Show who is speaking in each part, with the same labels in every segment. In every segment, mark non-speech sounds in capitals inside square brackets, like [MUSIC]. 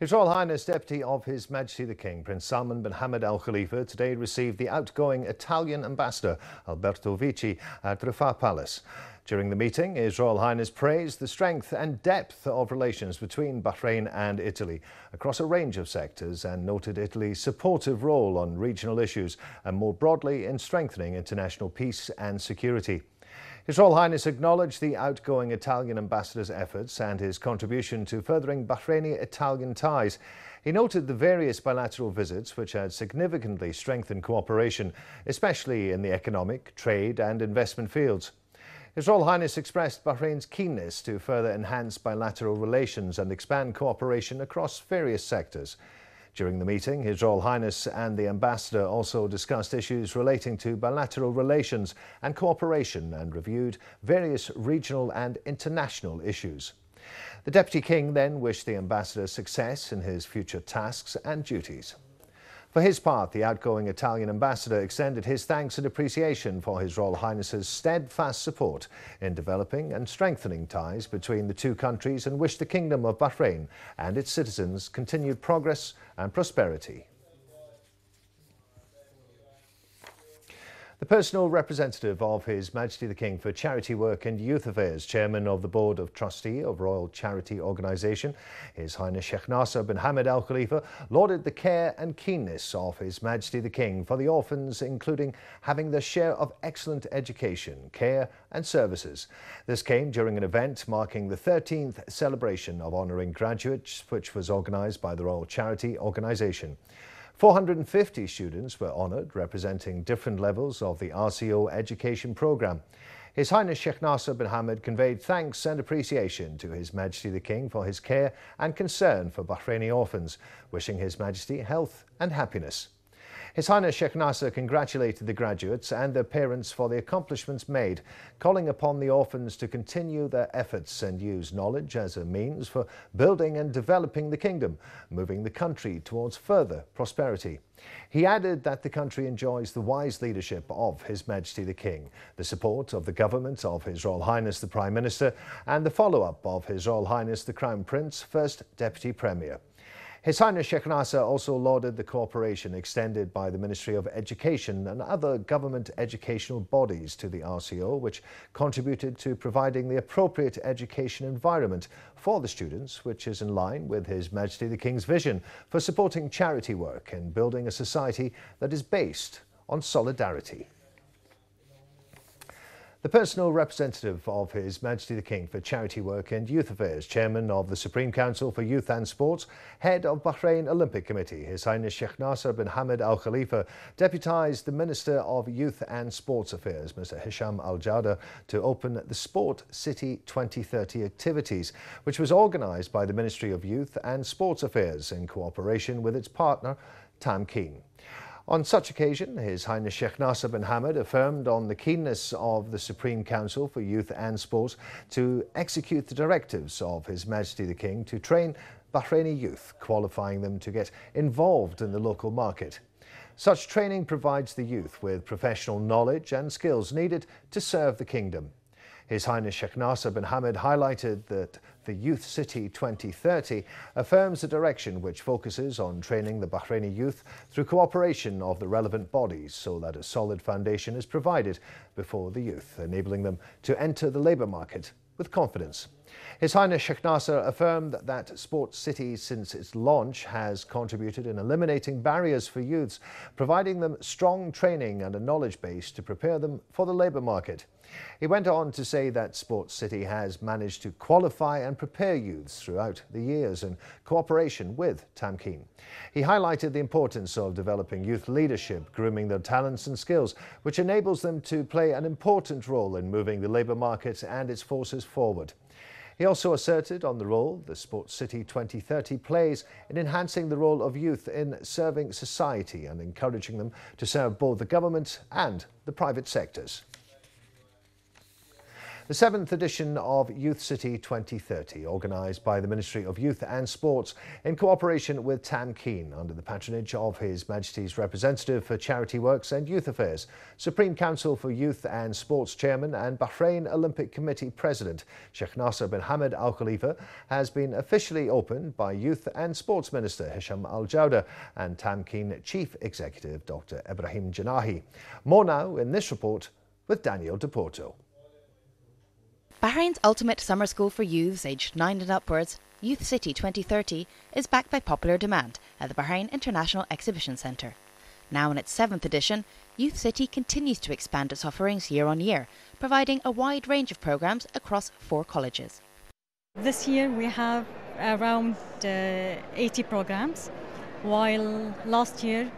Speaker 1: His Royal Highness Deputy of His Majesty the King, Prince Salman bin Hamad Al Khalifa, today received the outgoing Italian ambassador, Alberto Vici, at Riffa Palace. During the meeting, His Royal Highness praised the strength and depth of relations between Bahrain and Italy across a range of sectors and noted Italy's supportive role on regional issues and more broadly in strengthening international peace and security. His Royal Highness acknowledged the outgoing Italian ambassador's efforts and his contribution to furthering Bahraini-Italian ties. He noted the various bilateral visits which had significantly strengthened cooperation, especially in the economic, trade and investment fields. His Royal Highness expressed Bahrain's keenness to further enhance bilateral relations and expand cooperation across various sectors. During the meeting, His Royal Highness and the Ambassador also discussed issues relating to bilateral relations and cooperation and reviewed various regional and international issues. The Deputy King then wished the Ambassador success in his future tasks and duties. For his part, the outgoing Italian ambassador extended his thanks and appreciation for His Royal Highness's steadfast support in developing and strengthening ties between the two countries and wished the Kingdom of Bahrain and its citizens continued progress and prosperity. The personal representative of His Majesty the King for Charity Work and Youth Affairs, Chairman of the Board of Trustee of Royal Charity Organisation, His Highness Sheikh Nasser bin Hamad Al Khalifa, lauded the care and keenness of His Majesty the King for the orphans, including having their share of excellent education, care and services. This came during an event marking the 13th celebration of honouring graduates, which was organised by the Royal Charity Organisation. 450 students were honoured, representing different levels of the RCO education programme. His Highness Sheikh Nasser bin Hamad conveyed thanks and appreciation to His Majesty the King for his care and concern for Bahraini orphans, wishing His Majesty health and happiness. His Highness Sheikh Nasser congratulated the graduates and their parents for the accomplishments made, calling upon the orphans to continue their efforts and use knowledge as a means for building and developing the kingdom, moving the country towards further prosperity. He added that the country enjoys the wise leadership of His Majesty the King, the support of the government of His Royal Highness the Prime Minister, and the follow-up of His Royal Highness the Crown Prince, First Deputy Premier. His Highness Sheikh Nasser also lauded the cooperation extended by the Ministry of Education and other government educational bodies to the RCO, which contributed to providing the appropriate education environment for the students, which is in line with His Majesty the King's vision for supporting charity work and building a society that is based on solidarity. The personal representative of His Majesty the King for Charity Work and Youth Affairs, Chairman of the Supreme Council for Youth and Sports, Head of Bahrain Olympic Committee, His Highness Sheikh Nasser bin Hamad Al Khalifa, deputised the Minister of Youth and Sports Affairs, Mr Hisham Al Jada, to open the Sport City 2030 activities, which was organised by the Ministry of Youth and Sports Affairs in cooperation with its partner, Tamkeen. On such occasion, His Highness Sheikh Nasser bin Hamad affirmed on the keenness of the Supreme Council for Youth and Sport to execute the directives of His Majesty the King to train Bahraini youth, qualifying them to get involved in the local market. Such training provides the youth with professional knowledge and skills needed to serve the kingdom. His Highness Sheikh Nasser bin Hamad highlighted that the Youth City 2030 affirms a direction which focuses on training the Bahraini youth through cooperation of the relevant bodies so that a solid foundation is provided before the youth, enabling them to enter the labour market with confidence. His Highness Sheikh Nasser affirmed that that Sports City, since its launch, has contributed in eliminating barriers for youths, providing them strong training and a knowledge base to prepare them for the labour market. He went on to say that Sports City has managed to qualify and prepare youths throughout the years in cooperation with Tamkeen. He highlighted the importance of developing youth leadership, grooming their talents and skills, which enables them to play an important role in moving the labour market and its forces forward. He also asserted on the role the Sports City 2030 plays in enhancing the role of youth in serving society and encouraging them to serve both the government and the private sectors. The seventh edition of Youth City 2030, organised by the Ministry of Youth and Sports in cooperation with Tamkeen under the patronage of His Majesty's Representative for Charity Works and Youth Affairs, Supreme Council for Youth and Sports Chairman and Bahrain Olympic Committee President Sheikh Nasser bin Hamad Al Khalifa has been officially opened by Youth and Sports Minister Hisham Al Jauda and Tamkeen Chief Executive Dr. Ibrahim Janahi. More now in this report with Daniel DePorto.
Speaker 2: Bahrain's ultimate summer school for youths aged 9 and upwards, Youth City 2030, is backed by popular demand at the Bahrain International Exhibition Centre. Now in its seventh edition, Youth City continues to expand its offerings year on year, providing a wide range of programs across four colleges.
Speaker 3: This year we have around uh, 80 programs, while last year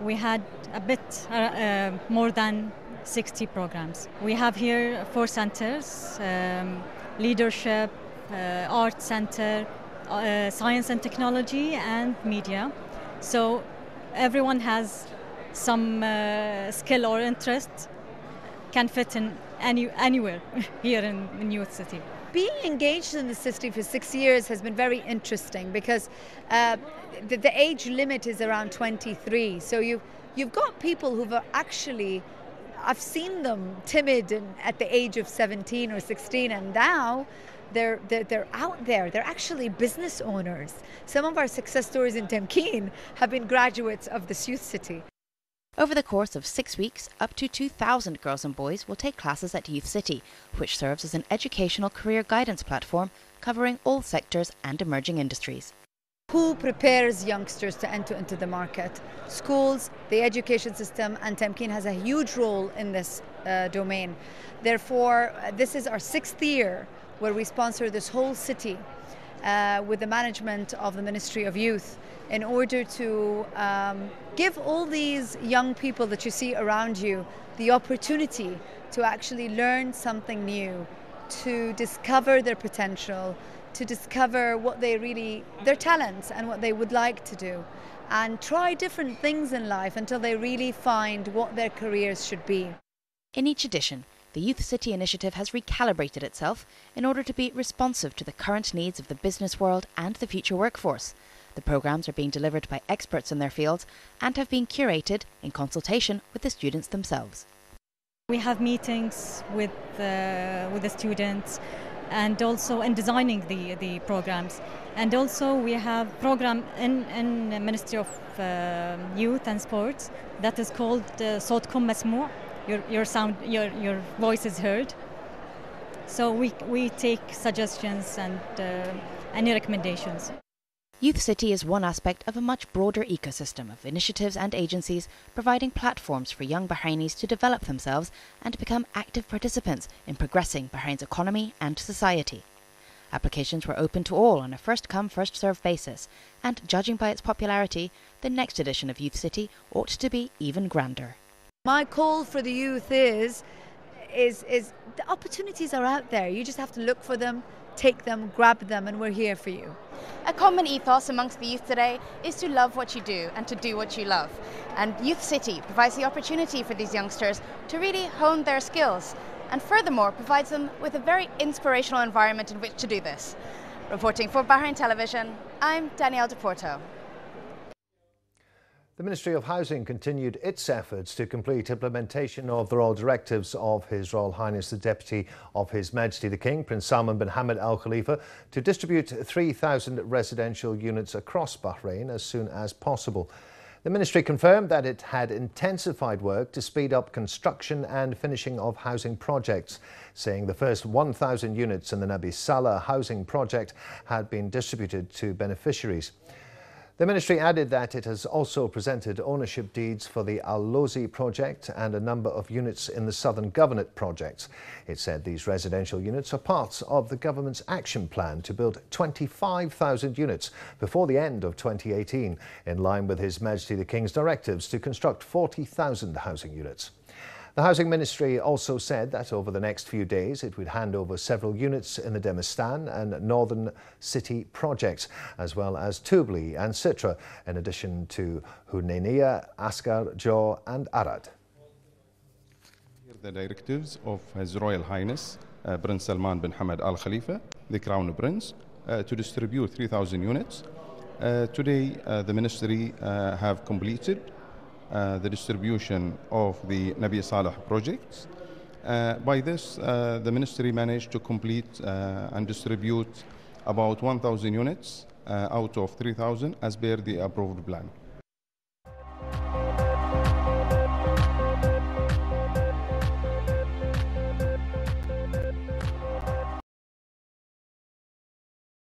Speaker 3: we had a bit uh, uh, more than 60 programs. We have here four centers um, leadership, uh, art center, uh, science and technology, and media. So everyone has some uh, skill or interest can fit in any, anywhere [LAUGHS] here in, in Youth City
Speaker 4: being engaged in the city for six years has been very interesting because uh, the, the, age limit is around 23. So you you've got people who've actually I've seen them timid and at the age of 17 or 16, and now they're, they're, they're out there. They're actually business owners. Some of our success stories in Tamkeen have been graduates of this youth city.
Speaker 2: Over the course of six weeks, up to 2,000 girls and boys will take classes at Youth City, which serves as an educational career guidance platform covering all sectors and emerging industries.
Speaker 4: Who prepares youngsters to enter into the market? Schools, the education system, and Tamkeen has a huge role in this uh, domain. Therefore, uh, this is our sixth year where we sponsor this whole city uh, with the management of the Ministry of Youth in order to um, give all these young people that you see around you the opportunity to actually learn something new, to discover their potential, to discover what they really, their talents and what they would like to do, and try different things in life until they really find what their careers should be.
Speaker 2: In each edition, the Youth City initiative has recalibrated itself in order to be responsive to the current needs of the business world and the future workforce. The programs are being delivered by experts in their fields and have been curated in consultation with the students themselves.
Speaker 3: We have meetings with, uh, with the students and also in designing the, the programs. And also we have program in, in Ministry of uh, Youth and Sports that is called uh, Masmou. Your, your sound, your, your voice is heard. So we, we take suggestions and uh, any recommendations.
Speaker 2: Youth City is one aspect of a much broader ecosystem of initiatives and agencies providing platforms for young Bahrainis to develop themselves and become active participants in progressing Bahrain's economy and society. Applications were open to all on a first come, first served basis, and judging by its popularity, the next edition of Youth City ought to be even grander.
Speaker 4: My call for the youth is is is the opportunities are out there. You just have to look for them, take them, grab them, and we're here for you.
Speaker 5: A common ethos amongst the youth today is to love what you do and to do what you love. And Youth City provides the opportunity for these youngsters to really hone their skills and furthermore provides them with a very inspirational environment in which to do this. Reporting for Bahrain Television, I'm Danielle DePorto.
Speaker 1: The Ministry of Housing continued its efforts to complete implementation of the royal directives of His Royal Highness the Deputy of His Majesty the King, Prince Salman bin Hamad Al Khalifa, to distribute 3,000 residential units across Bahrain as soon as possible. The ministry confirmed that it had intensified work to speed up construction and finishing of housing projects, saying the first 1,000 units in the Nabi Salah housing project had been distributed to beneficiaries. The ministry added that it has also presented ownership deeds for the Al Lozi project and a number of units in the Southern Governorate projects. It said these residential units are parts of the government's action plan to build 25,000 units before the end of 2018, in line with His Majesty the King's directives to construct 40,000 housing units. The Housing Ministry also said that over the next few days it would hand over several units in the Demistan and Northern City projects, as well as Tubli and Sitra, in addition to Hunainia, Askar, Jaw and Arad.
Speaker 6: The directives of His Royal Highness uh, Prince Salman bin Hamad Al Khalifa, the Crown Prince, uh, to distribute 3,000 units. Uh, today, uh, the ministry uh, have completed the distribution of the Nabi Saleh projects. Uh, by this, uh, the ministry managed to complete uh, and distribute about 1,000 units uh, out of 3,000 as per the approved plan.